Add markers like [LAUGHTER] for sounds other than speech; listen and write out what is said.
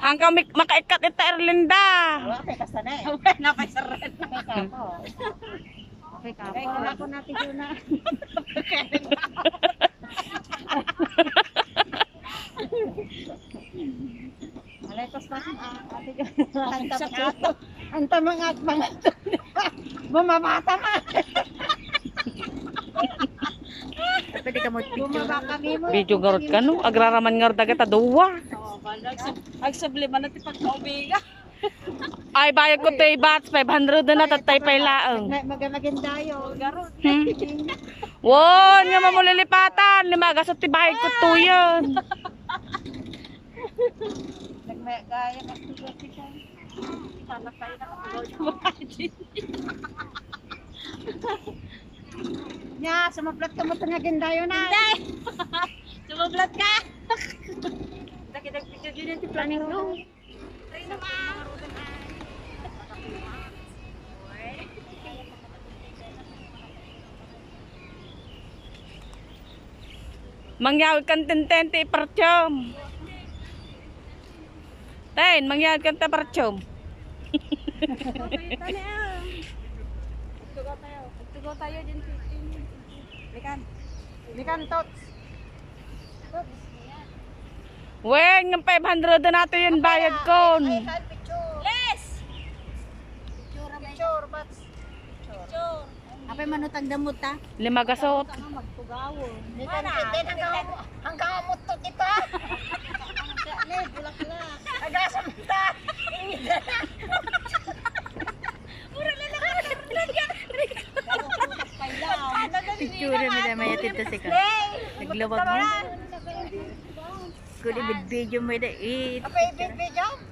Hanggang mak- makaikat ito Erlinda. Wala kay kasana eh. [LAUGHS] Napay saran. Kay kapo. Okay ka. Kay wala ko natin yun na. Alay, tos pa. Ang. Ang tamang at mga. [LAUGHS] Bumabata ma. Pwede ka mo picture. Mo. Video garot ka no? Agraraman nga dagat aduwa. Ag sablima na ti pagkaubiga. Ay, bayad ko tay bats. 500 na natatay pa ilaang. Maganda yun. Garot. Hmm? Won, nga mamulilipatan. Limagas at tibahid ko to yun. Nagmagaya ka. Sana tayo nakapagaw yung mga Nya, sumaplat ka mo ito nga gindayo na. [LAUGHS] Sumablat ka! [LAUGHS] Nakita-picture din yung planning room. Mangyawid kang tentente ipartyom. Ten, mangyawid kang tapartyom. [LAUGHS] Tugaw tayo. Tugaw tayo din. Likan. Likan, tots. Wen, ng 500 na nato yun bayad ko. Ay, kay picture. Yes! Picture, picture, bats. Picture. Apay manutang damot ta. Limagasot. Magtugaw. Hindi ka nakitin hanggang hanggang Mo na may atito si ka. Naglawag mo. Kuli video mo da it. Apay bibidyo.